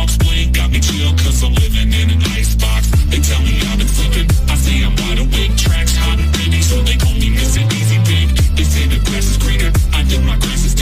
Mark's Wayne got me chill cause I'm living in an